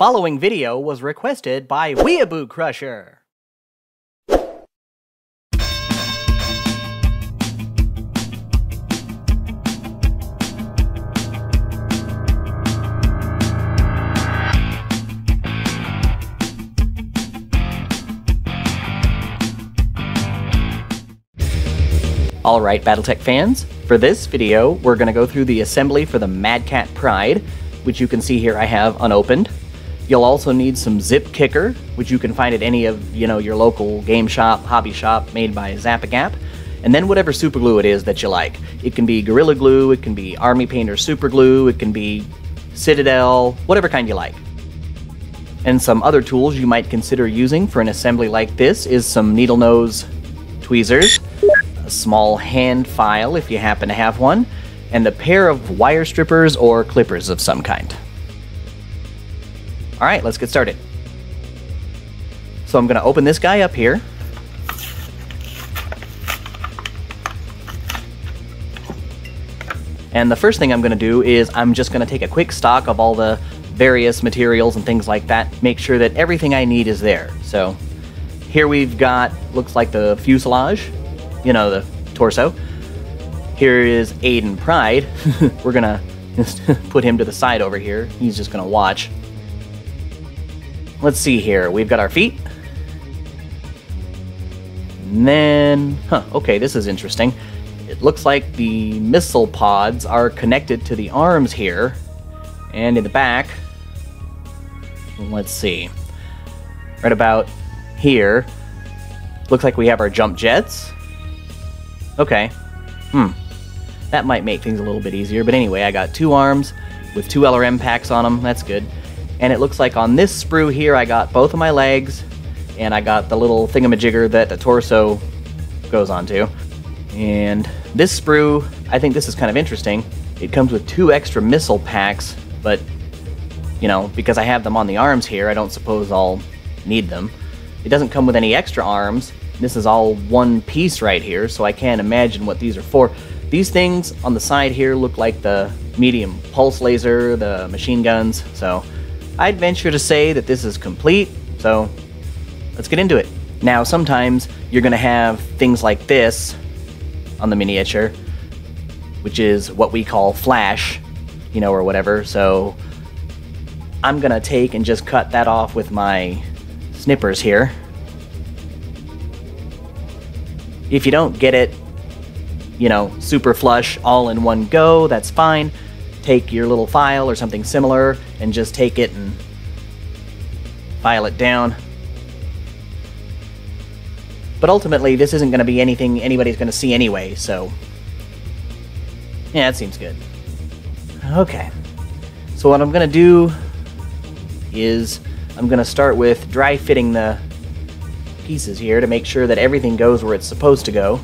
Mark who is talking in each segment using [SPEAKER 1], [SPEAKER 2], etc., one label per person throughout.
[SPEAKER 1] following video was requested by Weeaboocrusher. Alright, Battletech fans, for this video, we're going to go through the assembly for the Mad Catz Pryde, which you can see here I have unopened. You'll also need some Zip Kicker, which you can find at any of, you know, your local game shop, hobby shop made by Zap-A-Gap, and then whatever super glue it is that you like. It can be Gorilla Glue, it can be Army Painter Super Glue, it can be Citadel, whatever kind you like. And some other tools you might consider using for an assembly like this is some needle nose tweezers, a small hand file if you happen to have one, and a pair of wire strippers or clippers of some kind. Alright, let's get started. So I'm going to open this guy up here. And the first thing I'm going to do is I'm just going to take a quick stock of all the various materials and things like that, make sure that everything I need is there. So here we've got, looks like the fuselage, you know, the torso. Here is Aidan Pryde. We're going to put him to the side over here. He's just going to watch. Let's see here. We've got our feet. And then, huh, okay, this is interesting. It looks like the missile pods are connected to the arms here. And in the back, let's see. Right about here, looks like we have our jump jets. Okay. Hmm. That might make things a little bit easier. But anyway, I got two arms with two LRM packs on them. That's good. And it looks like on this sprue here, I got both of my legs, and I got the little thingamajigger that the torso goes onto. And this sprue, I think this is kind of interesting. It comes with two extra missile packs, but, you know, because I have them on the arms here, I don't suppose I'll need them. It doesn't come with any extra arms. This is all one piece right here, so I can't imagine what these are for. These things on the side here look like the medium pulse laser, the machine guns, so I'd venture to say that this is complete, so let's get into it. Now, sometimes you're going to have things like this on the miniature, which is what we call flash, you know, or whatever. So I'm going to take and just cut that off with my snippers here. If you don't get it, you know, super flush all in one go, that's fine. Take your little file or something similar and just take it and file it down. But ultimately, this isn't going to be anything anybody's going to see anyway, so... Yeah, that seems good. Okay. So what I'm going to do is I'm going to start with dry fitting the pieces here to make sure that everything goes where it's supposed to go.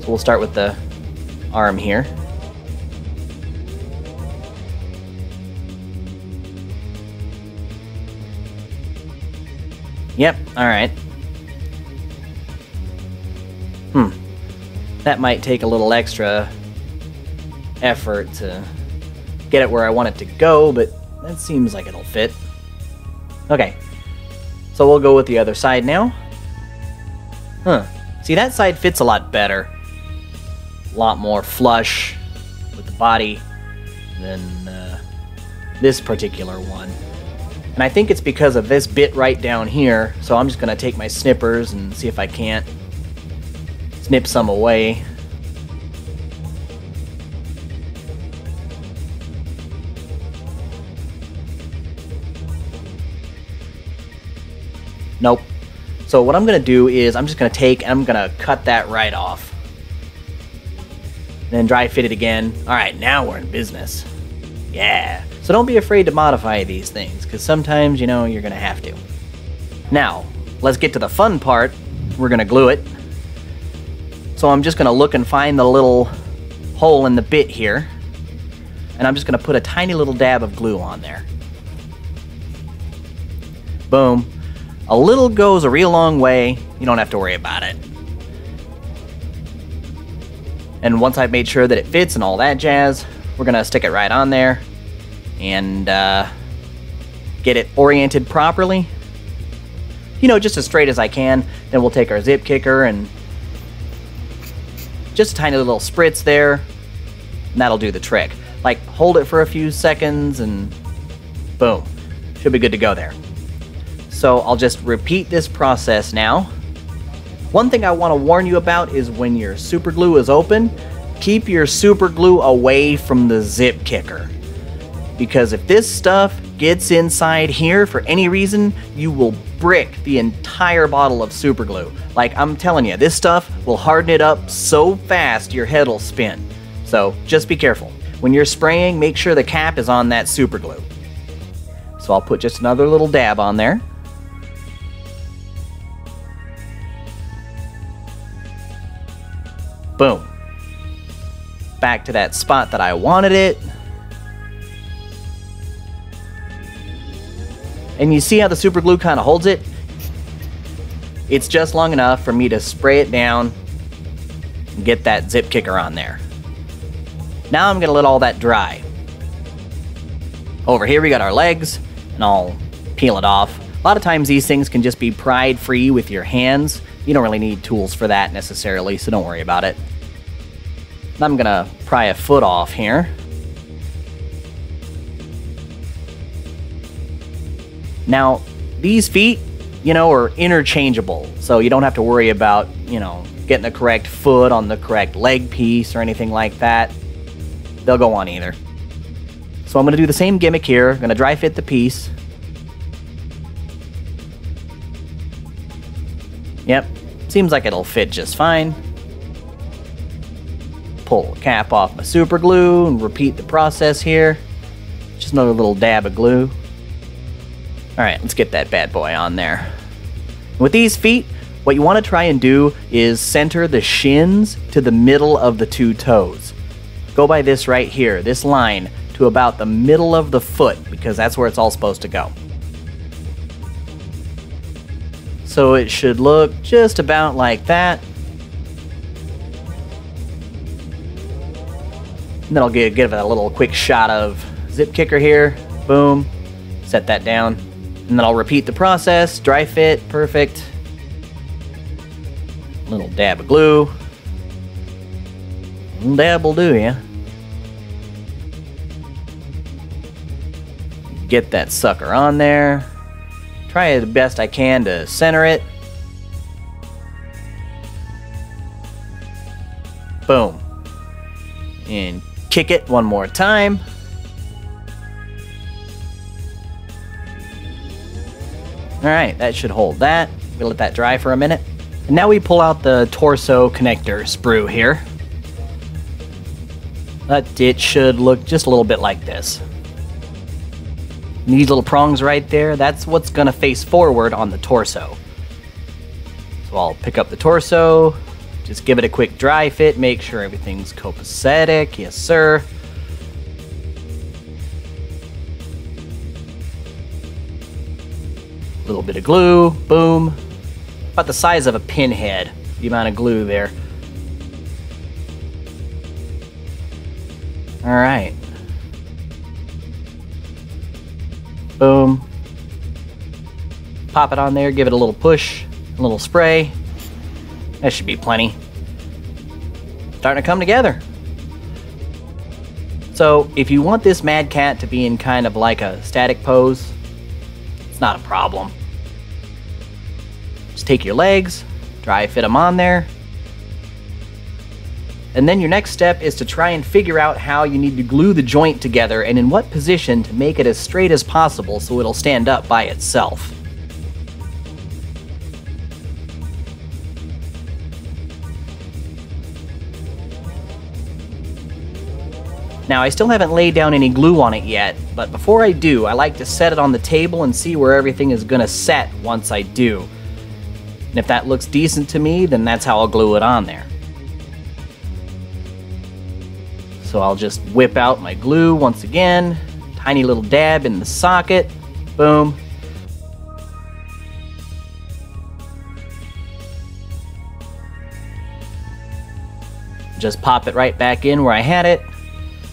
[SPEAKER 1] So we'll start with the arm here. Yep, alright. Hmm. That might take a little extra effort to get it where I want it to go, but that seems like it'll fit. Okay. So we'll go with the other side now. Huh. See, that side fits a lot better. A lot more flush with the body than uh, this particular one. And I think it's because of this bit right down here, so I'm just going to take my snippers and see if I can't snip some away. Nope. So what I'm going to do is I'm just going to take and I'm going to cut that right off. Then dry fit it again. Alright, now we're in business. Yeah. So don't be afraid to modify these things, because sometimes, you know, you're going to have to. Now, let's get to the fun part. We're going to glue it. So I'm just going to look and find the little hole in the bit here. And I'm just going to put a tiny little dab of glue on there. Boom. A little goes a real long way. You don't have to worry about it. And once I've made sure that it fits and all that jazz, we're to stick it right on there. And uh, get it oriented properly. You know, just as straight as I can. Then we'll take our zip kicker and just a tiny little spritz there. And that'll do the trick. Like, hold it for a few seconds and boom. Should be good to go there. So I'll just repeat this process now. One thing I want to warn you about is when your super glue is open, keep your super glue away from the zip kicker. Because if this stuff gets inside here for any reason, you will brick the entire bottle of super glue. Like I'm telling you, this stuff will harden it up so fast your head will spin. So just be careful. When you're spraying, make sure the cap is on that super glue. So I'll put just another little dab on there. Boom. Back to that spot that I wanted it. And you see how the super glue kind of holds it? It's just long enough for me to spray it down and get that zip kicker on there. Now I'm gonna let all that dry. Over here we got our legs, and I'll peel it off. A lot of times these things can just be pried free with your hands. You don't really need tools for that necessarily, so don't worry about it. I'm gonna pry a foot off here. Now, these feet, you know, are interchangeable, so you don't have to worry about, you know, getting the correct foot on the correct leg piece or anything like that. They'll go on either. So I'm to do the same gimmick here. I'm to dry fit the piece. Yep, seems like it'll fit just fine. Pull the cap off my super glue and repeat the process here. Just another little dab of glue. Alright, let's get that bad boy on there. With these feet, what you want to try and do is center the shins to the middle of the two toes. Go by this right here, this line, to about the middle of the foot, because that's where it's all supposed to go. So it should look just about like that. And then I'll give, give it a little quick shot of zip kicker here. Boom. Set that down. And then I'll repeat the process. Dry fit. Perfect. Little dab of glue. Little dab will do ya. Get that sucker on there. Try the best I can to center it. Boom. And kick it one more time. Alright, that should hold that. We'll let that dry for a minute. And now we pull out the torso connector sprue here. But it should look just a little bit like this. these little prongs right there, that's what's to face forward on the torso. So I'll pick up the torso, just give it a quick dry fit, make sure everything's copacetic. Yes, sir. A little bit of glue, boom. About the size of a pinhead, the amount of glue there. All right. Boom. Pop it on there, give it a little push, a little spray. That should be plenty. Starting to come together. So, if you want this Mad Cat to be in kind of like a static pose, it's not a problem. Just take your legs, dry fit them on there, and then your next step is to try and figure out how you need to glue the joint together and in what position to make it as straight as possible so it'll stand up by itself. Now, I still haven't laid down any glue on it yet, but before I do, I like to set it on the table and see where everything is going to set once I do. And if that looks decent to me, then that's how I'll glue it on there. So I'll just whip out my glue once again, tiny little dab in the socket, boom. Just pop it right back in where I had it.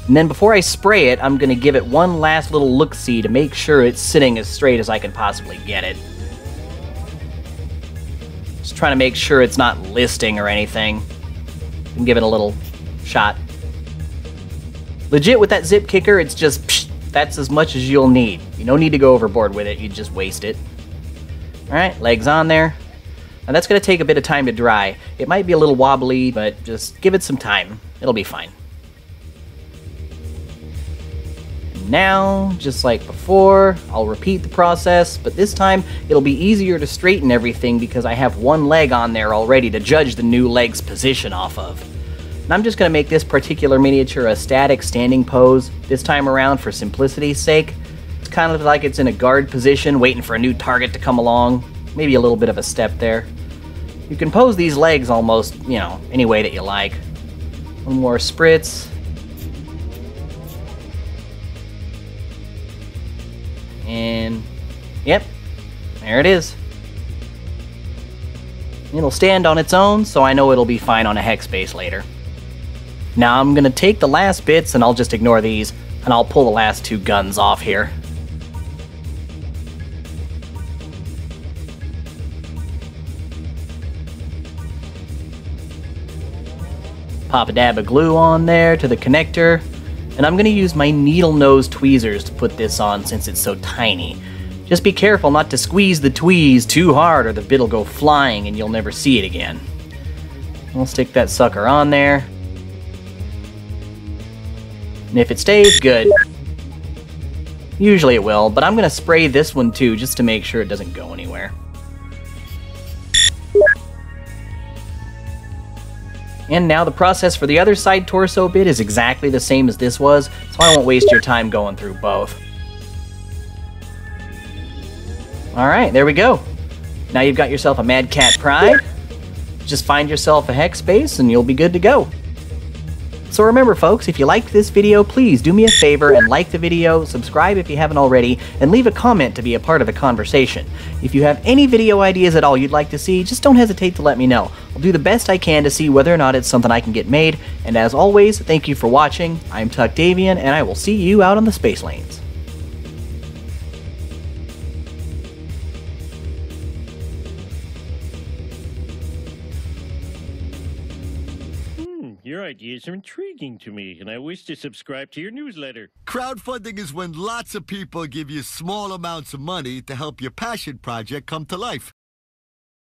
[SPEAKER 1] And then before I spray it, I'm going to give it one last little look-see to make sure it's sitting as straight as I can possibly get it. Just trying to make sure it's not listing or anything. And give it a little shot. Legit with that zip kicker, it's just psh, that's as much as you'll need. You don't need to go overboard with it, you just waste it. Alright, legs on there. Now that's going to take a bit of time to dry. It might be a little wobbly, but just give it some time. It'll be fine. Now, just like before, I'll repeat the process, but this time it'll be easier to straighten everything because I have one leg on there already to judge the new leg's position off of. And I'm just going to make this particular miniature a static standing pose this time around for simplicity's sake. It's kind of like it's in a guard position, waiting for a new target to come along. Maybe a little bit of a step there. You can pose these legs almost, you know, any way that you like. One more spritz, And, yep, there it is. It'll stand on its own, so I know it'll be fine on a hex base later. Now I'm to take the last bits, and I'll just ignore these, and I'll pull the last two guns off here. Pop a dab of glue on there to the connector, and I'm going to use my needle nose tweezers to put this on since it's so tiny. Just be careful not to squeeze the tweeze too hard or the bit'll go flying and you'll never see it again. We'll stick that sucker on there. And if it stays, good. Usually it will, but I'm going to spray this one too just to make sure it doesn't go anywhere. And now the process for the other side torso bit is exactly the same as this was, so I won't waste your time going through both. Alright, there we go. Now you've got yourself a Mad Cat Pryde. Just find yourself a hex base and you'll be good to go. So remember folks, if you liked this video, please do me a favor and like the video, subscribe if you haven't already, and leave a comment to be a part of the conversation. If you have any video ideas at all you'd like to see, just don't hesitate to let me know. I'll do the best I can to see whether or not it's something I can get made, and as always, thank you for watching, I'm Tuck Davian, and I will see you out on the space lanes.
[SPEAKER 2] Ideas are intriguing to me, and I wish to subscribe to your newsletter.
[SPEAKER 3] Crowdfunding is when lots of people give you small amounts of money to help your passion project come to life.